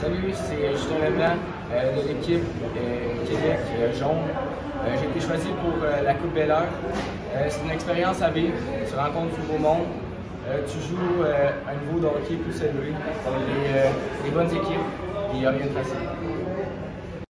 Salut, c'est Justin Leblanc euh, de l'équipe euh, Québec Jaune. Euh, j'ai été choisi pour euh, la Coupe Belle Heure. c'est une expérience à vivre. Tu rencontres du beau monde. tu joues à un niveau de hockey plus élevé. Les, les bonnes équipes. Il n'y a rien de facile.